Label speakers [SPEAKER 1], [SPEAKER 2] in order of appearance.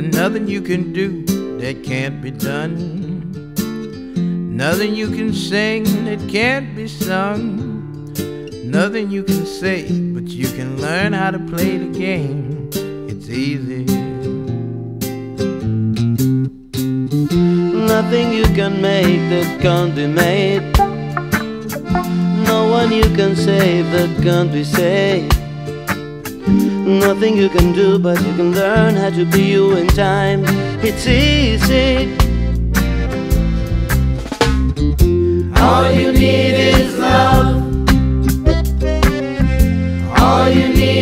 [SPEAKER 1] Nothing you can do that can't be done. Nothing you can sing that can't be sung. Nothing you can say, but you can learn how to play the game. It's easy.
[SPEAKER 2] Nothing you can make that can't be made. No one you can save that can't be saved. Nothing you can do, but you can learn how to be you in time. It's easy.
[SPEAKER 1] All you need is love. All you need